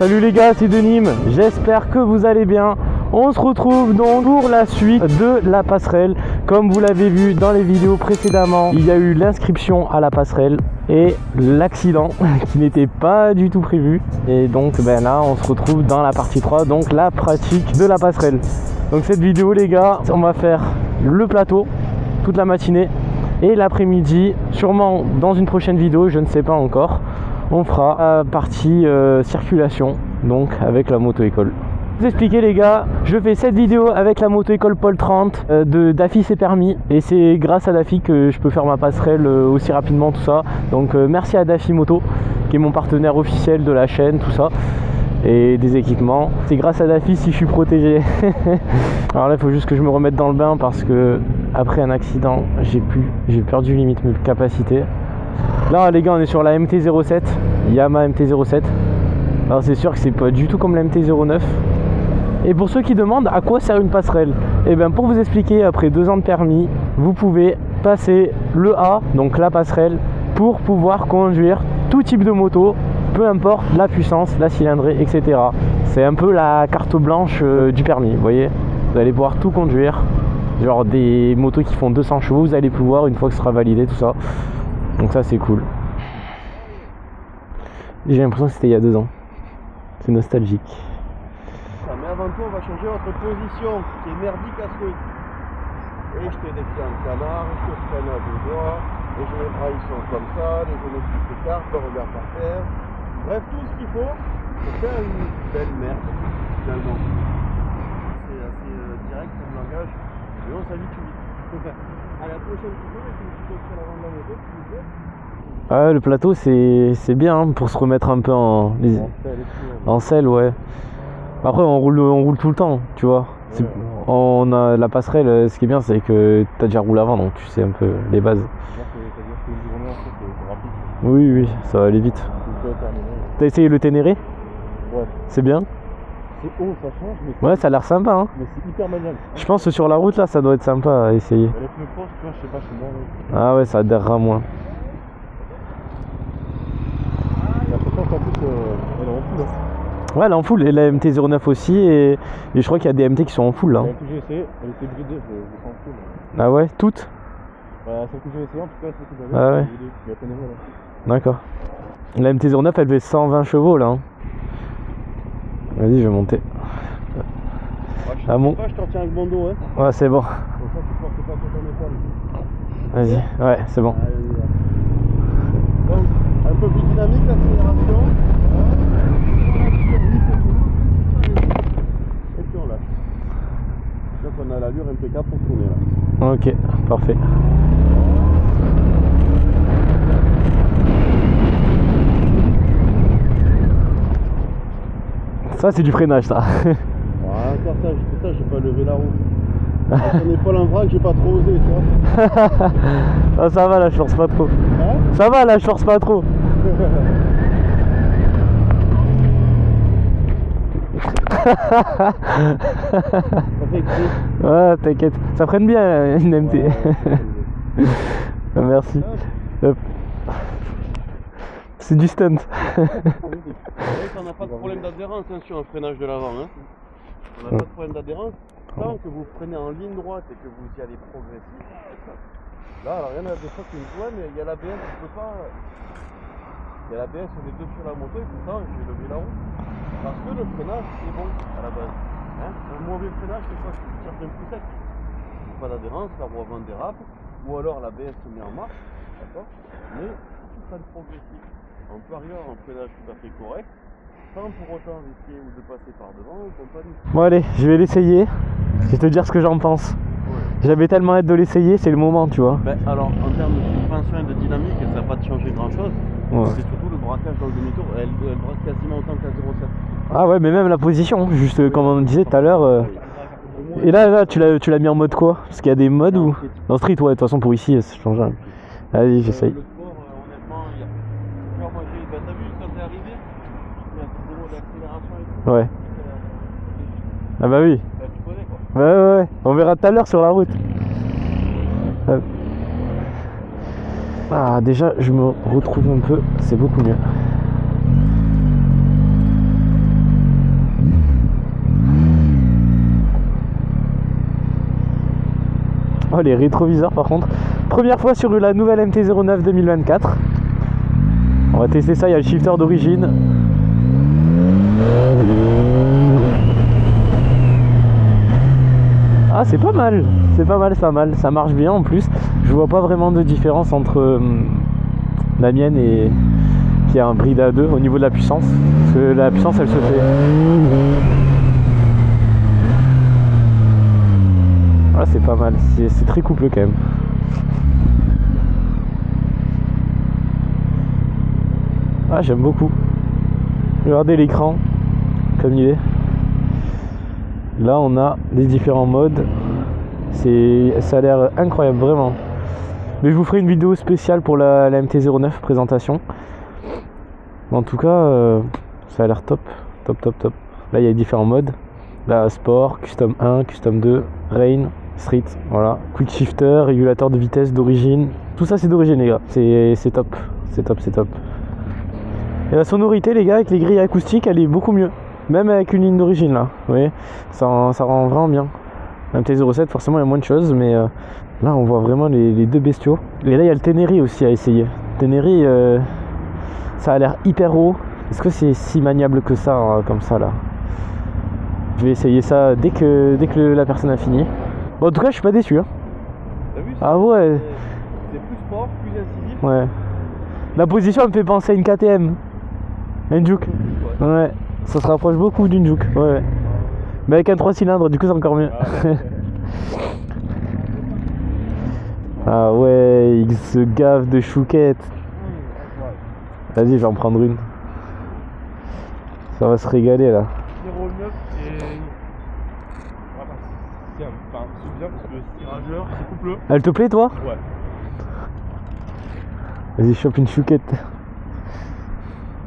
Salut les gars, c'est Denim, j'espère que vous allez bien. On se retrouve donc pour la suite de la passerelle. Comme vous l'avez vu dans les vidéos précédemment, il y a eu l'inscription à la passerelle et l'accident qui n'était pas du tout prévu. Et donc ben là, on se retrouve dans la partie 3, donc la pratique de la passerelle. Donc cette vidéo les gars, on va faire le plateau toute la matinée et l'après-midi, sûrement dans une prochaine vidéo, je ne sais pas encore on fera la partie euh, circulation, donc avec la moto-école. Vous expliquer les gars, je fais cette vidéo avec la moto-école Paul 30 euh, de Daffy c'est permis et c'est grâce à Daffy que je peux faire ma passerelle euh, aussi rapidement tout ça. Donc merci à Daffy Moto qui est mon partenaire officiel de la chaîne, tout ça et des équipements. C'est grâce à Daffy si je suis protégé. Alors là, il faut juste que je me remette dans le bain parce que après un accident, j'ai pu, j'ai perdu limite mes capacités. Là les gars on est sur la MT-07 Yamaha MT-07 Alors c'est sûr que c'est pas du tout comme la MT-09 Et pour ceux qui demandent à quoi sert une passerelle Et eh bien pour vous expliquer après deux ans de permis Vous pouvez passer le A Donc la passerelle Pour pouvoir conduire tout type de moto Peu importe la puissance, la cylindrée etc C'est un peu la carte blanche euh, du permis Vous voyez. Vous allez pouvoir tout conduire. Genre des motos qui font 200 chevaux Vous allez pouvoir une fois que ce sera validé tout ça donc ça c'est cool. J'ai l'impression que c'était il y a deux ans. C'est nostalgique. Mais avant tout on va changer votre position qui est merdique à souhait. Et je te défie en canard, je te freine à deux doigts, les genoux bras ils sont comme ça, les genoux qui s'écartent, le regard par terre. Bref tout ce qu'il faut pour faire une belle merde finalement. C'est assez euh, direct comme langage, mais on s'habitue vite. À la prochaine vidéo, de la moto, Ah, le plateau c'est bien hein, pour se remettre un peu en, en selle, ouais. Après on roule, on roule tout le temps, tu vois. On a la passerelle, ce qui est bien c'est que tu as déjà roulé avant donc tu sais un peu les bases. Oui oui, ça va aller vite. T'as essayé le Ténéré? Ouais. C'est bien? C'est haut, ça change, mais Ouais, ça a l'air sympa. Hein. Mais c'est hyper maniable. Je pense que sur la route, là, ça doit être sympa à essayer. Les pneus forts, tu vois, je sais pas, c'est bon. Ah ouais, ça adhérera moins. La potence, en plus, euh, elle est en full. Hein. Ouais, elle est en full. Et la MT-09 aussi. Et, et je crois qu'il y a des MT qui sont en full là. Celle que j'ai essayé, elle était bridée, je, je sens full. Ah ouais, toutes? Bah, celle que j'ai essayé, en tout cas, celle que j'avais. Ah ouais. Là. D'accord. La MT-09, elle fait 120 chevaux là. hein. Vas-y, je vais monter. Ah, sais pas, je t'en tiens avec mon dos, hein. Ouais, c'est bon. Vas-y. Ouais, c'est bon. Allez. Donc, un peu plus dynamique l'accélération. Et puis on lâche. Donc on a l'allure impeccable pour tourner là. Ok, parfait. Ça, c'est du freinage, ça. Ah, encore ça, pour ça j'ai pas levé la roue. Ton épaule en vrac, j'ai pas trop osé, tu vois. Ah, ça va, là, je force pas trop. Hein Ça va, là, je force pas trop. Ouais, t'inquiète. Ça freine bien, une MT. Ouais, Merci. Hop. C'est du stunt. on n'a pas de problème d'adhérence hein, sur un freinage de l'avant. Hein. On n'a pas de problème d'adhérence. Tant que vous freinez en ligne droite et que vous y allez progressif. Là, alors il y en a des fois qui me Ouais, mais il y a l'ABS, je peux pas. Il y a l'ABS sur les deux sur la moto et pourtant j'ai levé la roue. Parce que le freinage est bon à la base. Hein. Un mauvais freinage, c'est quoi tires d'un coup sec. Pas d'adhérence, la roue avant dérape, ou alors l'ABS se met en marche, d'accord Mais tout freine progressif. On peut arriver à un freinage tout à fait correct, sans pour autant risquer ou de passer par devant ou compagnie. Bon, allez, je vais l'essayer. Je vais te dire ce que j'en pense. J'avais tellement hâte de l'essayer, c'est le moment, tu vois. Ben, alors, en termes de suspension et de dynamique, ça n'a pas changé grand chose. Ouais. C'est surtout le braquage dans le demi-tour. Elle, elle braque quasiment autant qu'à 0,7. Ah ouais, mais même la position, juste euh, comme on disait tout à l'heure. euh, Et là, là, tu l'as, tu l'as mis en mode quoi? Parce qu'il y a des modes ou? Dans Street, ouais, de toute façon pour ici, ça change rien. Vas-y, j'essaye. Ouais. Ah bah oui. Ouais, ouais, ouais. On verra tout à l'heure sur la route. Euh. Ah, déjà, je me retrouve un peu. C'est beaucoup mieux. Oh, les rétroviseurs, par contre. Première fois sur la nouvelle MT-09 2024. On va tester ça. Il y a le shifter d'origine. Ah c'est pas mal, c'est pas mal, pas mal, ça marche bien en plus. Je vois pas vraiment de différence entre euh, la mienne et qui a un bride à 2 au niveau de la puissance. Parce la puissance elle se fait. Ah c'est pas mal, c'est très couplé quand même. Ah j'aime beaucoup. Regardez l'écran comme il est. Là on a les différents modes. C'est ça a l'air incroyable vraiment. Mais je vous ferai une vidéo spéciale pour la, la MT-09 présentation. En tout cas, euh, ça a l'air top, top, top, top. Là il y a différents modes. Là Sport, Custom 1, Custom 2, Rain, Street, voilà. Quick Shifter, régulateur de vitesse d'origine. Tout ça c'est d'origine les gars. C'est c'est top, c'est top, c'est top. Et la sonorité, les gars, avec les grilles acoustiques, elle est beaucoup mieux. Même avec une ligne d'origine, là. Vous voyez ça, rend- ça rend vraiment bien. La MT-07, forcément, il y a moins de choses, mais euh, là, on voit vraiment les, les deux bestiaux. Et là, il y a le Ténéri aussi à essayer. Ténéri, euh, ça a l'air hyper haut. Est-ce que c'est si maniable que ça, hein, comme ça, là? Je vais essayer ça dès que, dès que la personne a fini. Bon, en tout cas, je suis pas déçu. hein. T'as vu Ah ouais, C'est plus sport, plus incisif. ouais. La position, elle me fait penser à une KTM. Une Juke. Ouais. Ouais, ça se rapproche beaucoup d'une Juke. Ouais, ouais. Mais avec un 3 cylindres, du coup, c'est encore mieux. ah ouais, il se gave de chouquette. Vas-y, je vais en prendre une. Ça va se régaler là. 09 et. Voilà. C'est un- enfin, c'est bien parce que c'est tirageur, c'est couple. Elle te plaît, toi Ouais. Vas-y, chope une chouquette.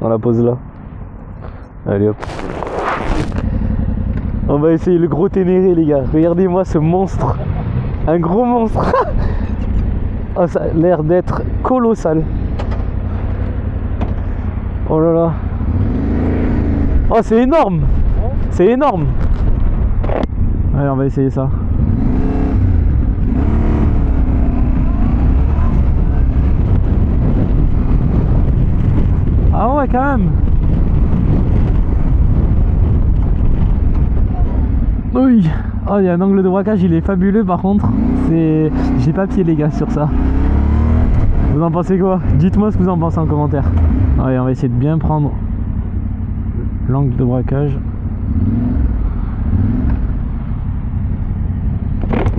On la pose là. Allez hop. On va essayer le gros ténéré, les gars. Regardez-moi ce monstre. Un gros monstre. oh, ça a l'air d'être colossal. Oh là là. Oh, c'est énorme. C'est énorme. Allez, on va essayer ça. Ah ouais, quand même. Oui. Oh, il y a un angle de braquage, il est fabuleux par contre. C'est. J'ai pas pied les gars sur ça. Vous en pensez quoi? Dites-moi ce que vous en pensez en commentaire. Allez, on va essayer de bien prendre l'angle de braquage.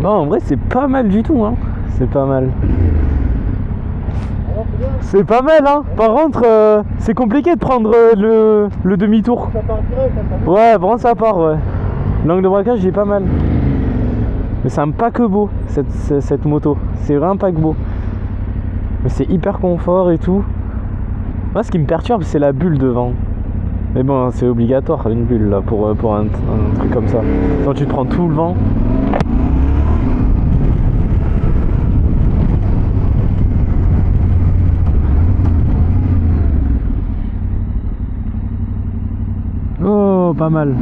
Non, en vrai, c'est pas mal du tout, hein. C'est pas mal. C'est pas mal, hein. Par contre, euh, c'est compliqué de prendre euh, le, demi-tour. Ouais, vraiment ça part, ouais. L'angle de braquage, est pas mal. Mais c'est un paquebot, cette, cette, moto. C'est vraiment un paquebot. Mais c'est hyper confort et tout. Moi, ce qui me perturbe, c'est la bulle devant. Mais bon, c'est obligatoire, une bulle, là, pour, euh, un truc comme ça. Quand tu te prends tout le vent. Oh, pas mal.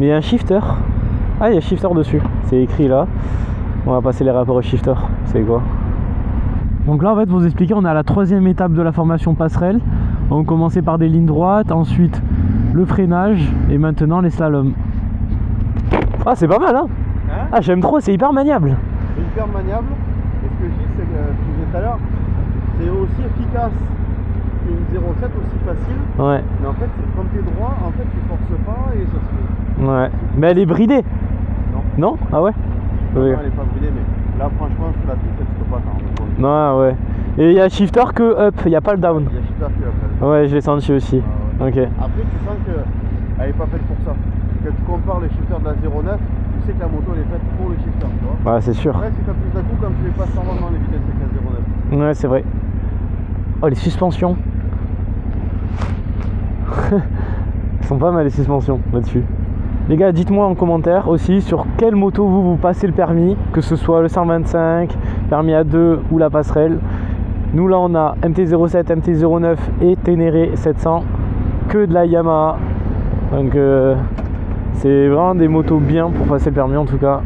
Mais il y a un shifter. Ah, il y a shifter dessus. C'est écrit là. On va passer les rapports au shifter. C'est quoi? Donc là, en fait, pour vous expliquer, on est à la troisième étape de la formation passerelle. On commençait par des lignes droites, ensuite le freinage et maintenant les slaloms. Ah, c'est pas mal, hein? Hein? Ah, j'aime trop, c'est hyper maniable. C'est hyper maniable. Et ce que je dis, c'est que, ce que je disais tout à l'heure, c'est aussi efficace qu'une 07, aussi facile. Ouais, Mais en fait, c'est quand t'es droit, en fait, tu forces pas et ça se fait. Ouais. Mais elle est bridée. Non. Non? Ah ouais? Oui. Non, elle est pas bridée, mais là, franchement, sur la piste, tu peux pas t'en rendre compte. Non, ouais. Et il y a shifter que up, il n'y a pas le down. Il y a super qui après. Ouais, je l'ai senti aussi. Ah ouais. Ok. Après, tu sens qu'elle est pas faite pour ça. Quand tu compares les shifters de la 09, tu sais que la moto elle est faite pour le shifter, tu vois. Ouais, c'est sûr. Ouais, c'est comme tout à coup, comme tu les passes normalement les vitesses avec la 09. Ouais, c'est vrai. Oh, les suspensions. Elles sont pas mal les suspensions là-dessus. Les gars, dites-moi en commentaire aussi sur quelle moto vous vous passez le permis, que ce soit le 125, permis A2 ou la passerelle. Nous là on a MT-07, MT-09 et Ténéré 700, que de la Yamaha. Donc euh, C'est vraiment des motos bien pour passer le permis en tout cas.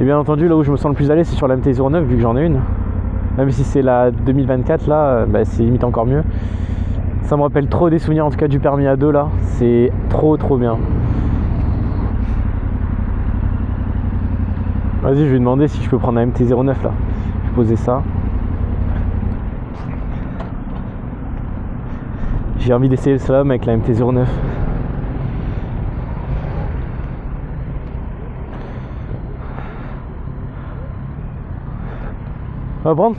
Et bien entendu, là où je me sens le plus l'aise, c'est sur la MT-09 vu que j'en ai une. Même si c'est la 2024 là, euh, bah, c'est limite encore mieux. Ça me rappelle trop des souvenirs en tout cas du permis à 2 là. C'est trop trop bien. Vas-y, je vais demander si je peux prendre la MT-09 là. Je vais poser ça. J'ai envie d'essayer le slalom avec la MT-09. On va prendre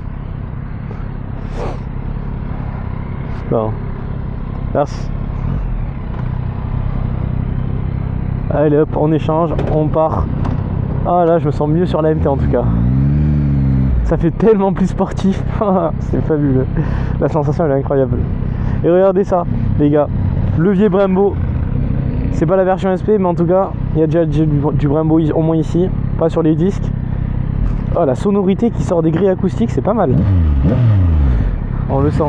Non. Merci. Allez hop, on échange, on part. Ah là, je me sens mieux sur la MT en tout cas. Ça fait tellement plus sportif. C'est fabuleux. La sensation elle est incroyable. Et regardez ça, les gars. Levier Brembo. C'est pas la version SP, mais en tout cas, il y a déjà du, Brembo au moins ici. Pas sur les disques. Oh, la sonorité qui sort des grilles acoustiques, c'est pas mal. On le sent.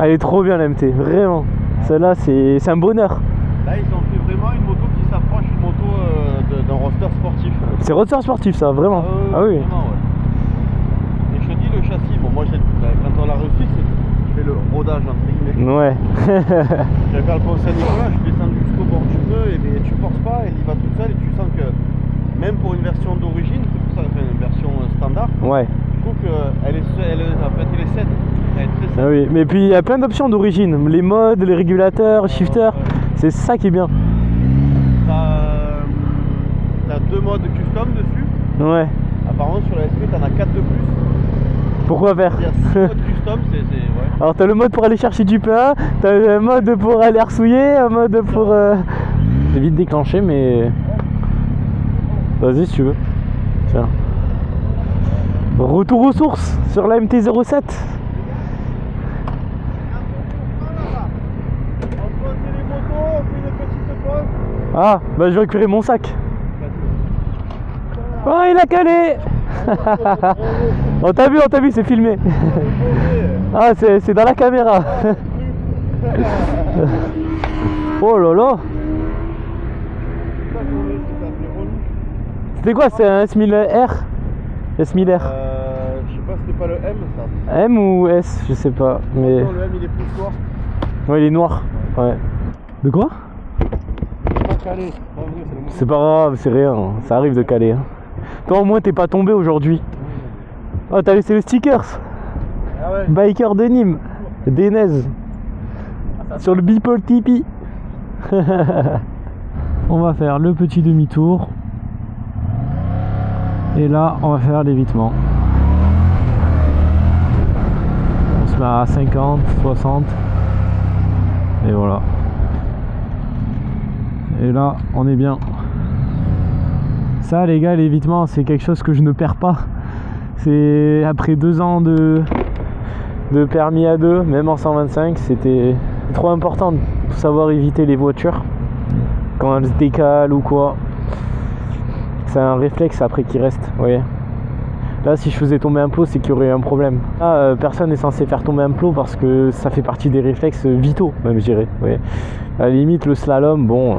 Ah, elle est trop bien la MT, vraiment. Celle-là, c'est un bonheur. Là, ils ont fait vraiment une moto qui s'approche d'une moto euh, d'un roster sportif. C'est roster sportif, ça, vraiment. Ah, ah oui. Vraiment, ouais. Et je te dis le châssis. Bon, moi, ben, quand on l'a reçu, c'est le rodage entre guillemets. Ouais. J'avais fait le pont Saint-Nicolas, je descends jusqu'au bord du pneu et, et tu forces pas, elle y va toute seule et tu sens que même pour une version d'origine, c'est pour ça une version euh, standard. Ouais. Je trouve qu'elle est, elle, fait, elle est 7 ah oui, mais puis il y a plein d'options d'origine, les modes, les régulateurs, shifters, c'est ça qui est bien. Euh, t'as deux modes custom dessus. Ouais. Apparemment sur la SP t'en as quatre de plus. Pourquoi faire modes custom, c'est. Alors t'as le mode pour aller chercher du pain, t'as le mode pour aller ressouiller, un mode pour. Euh... C'est vite déclenché mais. Vas-y si tu veux. Tiens. Retour aux sources sur la MT-07. Ah, bah je vais récupérer mon sac. Oh il a calé On t'a vu, on t'a vu, c'est filmé. Ah c'est c'est dans la caméra. Oh là là C'était quoi C'est un S1000R S1000R Euh, je sais pas, c'était pas le M ça. M ou S Je sais pas. Mais. Non, le M il est plus noir. Ouais, il est noir. Ouais. De quoi? Calé. C'est pas grave, c'est rien. Ça arrive de caler. hein. Toi au moins t'es pas tombé aujourd'hui. Oh t'as laissé le stickers Ah ouais. Biker de Nîmes D'Enez Sur le Beeple Tipeee On va faire le petit demi-tour. Et là, on va faire l'évitement. On se met à 50, 60. Et voilà. Et là, on est bien. Ça, les gars, l'évitement, c'est quelque chose que je ne perds pas. C'est après deux ans de, de permis à deux, même en 125, c'était trop important de savoir éviter les voitures quand elles se décalent ou quoi. C'est un réflexe après qui reste, vous voyez. Là, si je faisais tomber un plot, c'est qu'il y aurait un problème. Là, euh, personne n'est censé faire tomber un plot parce que ça fait partie des réflexes vitaux, même je dirais. À la limite, le slalom, bon, euh,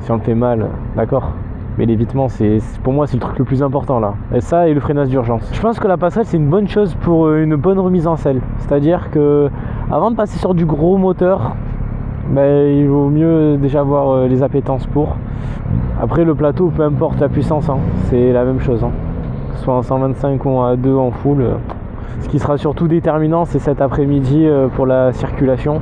si on le fait mal, d'accord. Mais l'évitement, c'est pour moi, c'est le truc le plus important là. Et ça et le freinage d'urgence. Je pense que la passerelle, c'est une bonne chose pour euh, une bonne remise en selle. C'est-à-dire que avant de passer sur du gros moteur, ben, il vaut mieux déjà avoir les appétences pour. Après, le plateau, peu importe la puissance, hein, c'est la même chose. hein. Soit en 125 ou à 2 en full. euh. Ce qui sera surtout déterminant, c'est cet après-midi euh, pour la circulation,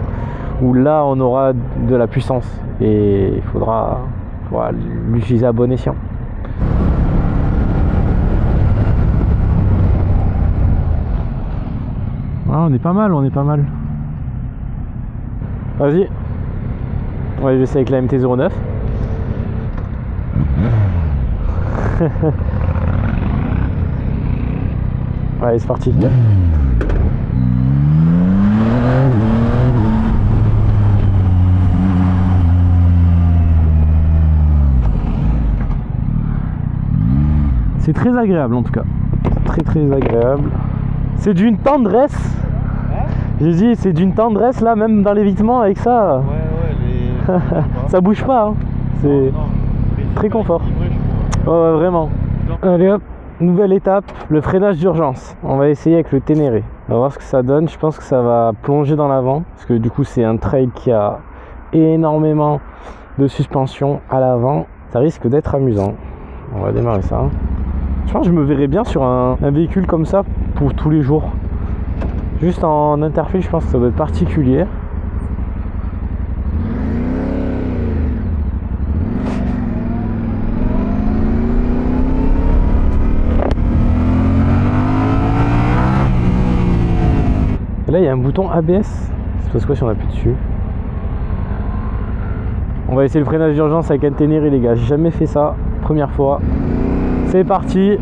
où là, on aura de la puissance. Et il faudra, faudra l'utiliser à bon escient. Ah, on est pas mal, on est pas mal. Vas-y. On va essayer avec la MT-09. Allez, c'est parti. C'est très agréable en tout cas. Très très agréable. C'est d'une tendresse. Hein J'ai dit, c'est d'une tendresse là, même dans l'évitement avec ça. Ouais, ouais, les. ça bouge pas. hein. C'est. Très confort. Ouais, ouais, vraiment. Allez hop, nouvelle étape, le freinage d'urgence. On va essayer avec le Ténéré. On va voir ce que ça donne. Je pense que ça va plonger dans l'avant. Parce que du coup, c'est un trail qui a énormément de suspension à l'avant. Ça risque d'être amusant. On va démarrer ça. Je pense que je me verrais bien sur un, véhicule comme ça pour tous les jours. Juste en interface, je pense que ça doit être particulier. Et il y a un bouton ABS. C'est parce quoi si on appuie dessus On va essayer le freinage d'urgence avec un Ténéré, les gars. J'ai jamais fait ça. Première fois. C'est parti.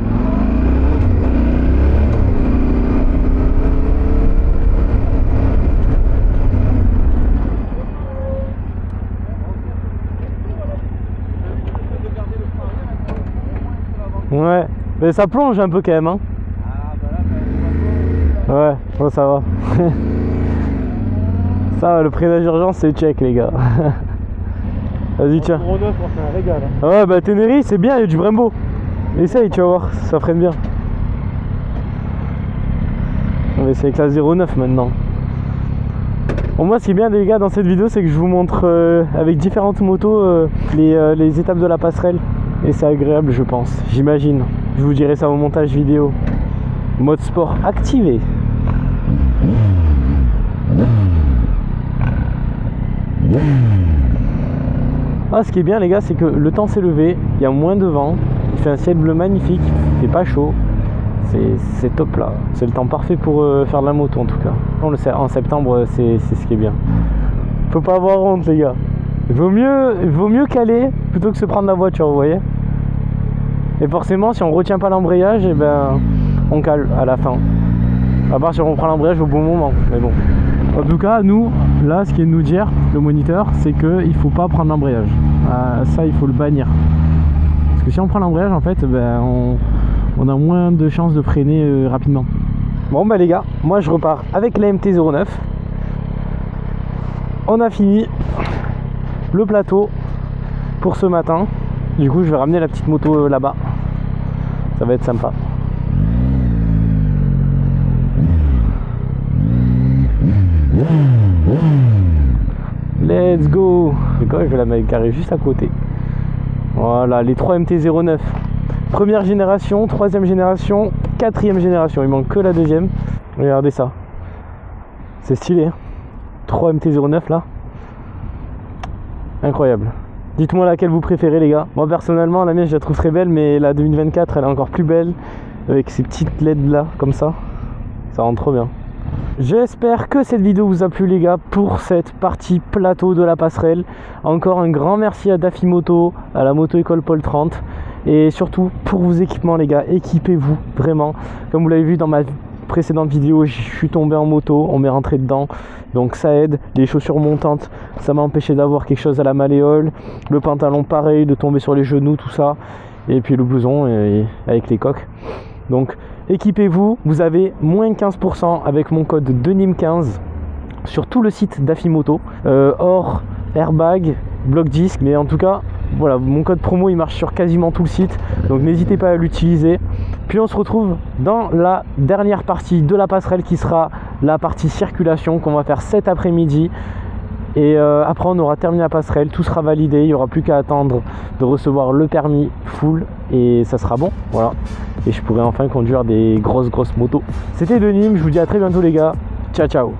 Ouais, mais ça plonge un peu quand même. Hein. Ah, bah là, quand même, Ouais, bon, ça va. ça va, le freinage d'urgence, c'est check, les gars. Vas-y, tiens. Euro 9, c'est un régal. hein. Ouais, bah Ténéry, c'est bien, il y a du Brembo. Essaye, tu vas voir, ça freine bien. On va essayer avec la 09 maintenant. Bon, moi, ce qui est bien, les gars, dans cette vidéo, c'est que je vous montre euh, avec différentes motos euh, les, euh, les étapes de la passerelle. Et c'est agréable, je pense. J'imagine. Je vous dirai ça au montage vidéo. Mode sport activé. Ah, ce qui est bien, les gars, c'est que le temps s'est levé, il y a moins de vent, il fait un ciel bleu magnifique, il fait pas chaud. C'est- top là. C'est le temps parfait pour euh, faire de la moto en tout cas. En septembre, c'est c'est ce qui est bien. Faut pas avoir honte, les gars. Il vaut mieux, vaut mieux caler plutôt que se prendre la voiture, vous voyez. Et forcément, si on retient pas l'embrayage, et ben, on cale à la fin. À part si on prend l'embrayage au bon moment, mais bon. En tout cas, nous, là, ce qui est de nous dire, le moniteur, c'est qu'il faut pas prendre l'embrayage. Euh, ça, il faut le bannir. Parce que si on prend l'embrayage, en fait, ben, on, on a moins de chances de freiner euh, rapidement. Bon, bah les gars, moi je repars avec la MT-09. On a fini le plateau pour ce matin. Du coup, je vais ramener la petite moto euh, là-bas. Ça va être sympa. Let's go Et je vais la mettre carrée juste à côté. Voilà, les 3 MT-09. Première génération, troisième génération, quatrième génération. Il manque que la deuxième. Regardez ça. C'est stylé. hein 3 MT-09 là. Incroyable. Dites-moi laquelle vous préférez les gars. Moi personnellement la mienne je la trouve très belle mais la 2024 elle est encore plus belle avec ces petites LED là comme ça. Ça rend trop bien. J'espère que cette vidéo vous a plu les gars pour cette partie plateau de la passerelle. Encore un grand merci à Daffy Moto, à la Moto École Paul 30 et surtout pour vos équipements les gars, équipez-vous vraiment. Comme vous l'avez vu dans ma précédente vidéo, je suis tombé en moto, on m'est rentré dedans. Donc ça aide, les chaussures montantes, ça m'a empêché d'avoir quelque chose à la malléole. Le pantalon pareil, de tomber sur les genoux, tout ça. Et puis le blouson avec les coques. Donc équipez-vous, vous avez moins 15% avec mon code DENIM15 sur tout le site d'Afimoto, euh, hors airbag, bloc disque, mais en tout cas, voilà, mon code promo il marche sur quasiment tout le site, donc n'hésitez pas à l'utiliser. Puis on se retrouve dans la dernière partie de la passerelle qui sera la partie circulation qu'on va faire cet après-midi. Et euh, après on aura terminé la passerelle, tout sera validé, il n'y aura plus qu'à attendre de recevoir le permis full et ça sera bon, voilà. Et je pourrai enfin conduire des grosses grosses motos. C'était Denim, je vous dis à très bientôt les gars, ciao ciao